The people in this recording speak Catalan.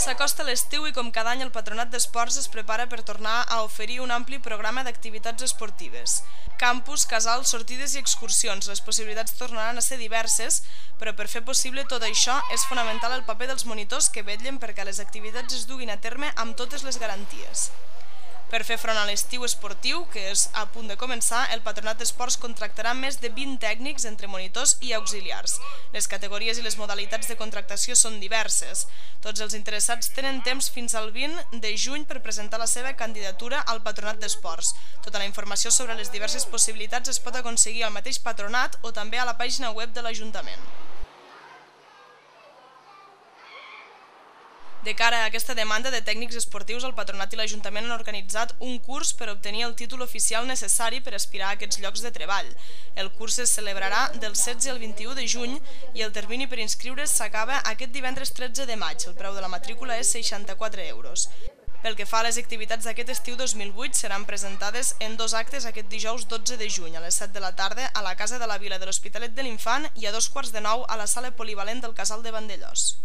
S'acosta l'estiu i com cada any el Patronat d'Esports es prepara per tornar a oferir un ampli programa d'activitats esportives. Campus, casals, sortides i excursions. Les possibilitats tornaran a ser diverses, però per fer possible tot això és fonamental el paper dels monitors que vetllen perquè les activitats es duguin a terme amb totes les garanties. Per fer front a l'estiu esportiu, que és a punt de començar, el Patronat d'Esports contractarà més de 20 tècnics entre monitors i auxiliars. Les categories i les modalitats de contractació són diverses. Tots els interessats tenen temps fins al 20 de juny per presentar la seva candidatura al Patronat d'Esports. Tota la informació sobre les diverses possibilitats es pot aconseguir al mateix patronat o també a la pàgina web de l'Ajuntament. De cara a aquesta demanda de tècnics esportius, el Patronat i l'Ajuntament han organitzat un curs per obtenir el títol oficial necessari per aspirar a aquests llocs de treball. El curs es celebrarà del 16 al 21 de juny i el termini per inscriure's s'acaba aquest divendres 13 de maig. El preu de la matrícula és 64 euros. Pel que fa a les activitats d'aquest estiu 2008, seran presentades en dos actes aquest dijous 12 de juny, a les 7 de la tarda, a la Casa de la Vila de l'Hospitalet de l'Infant i a dos quarts de nou a la sala polivalent del Casal de Vandellós.